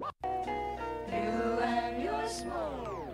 You and your smoke.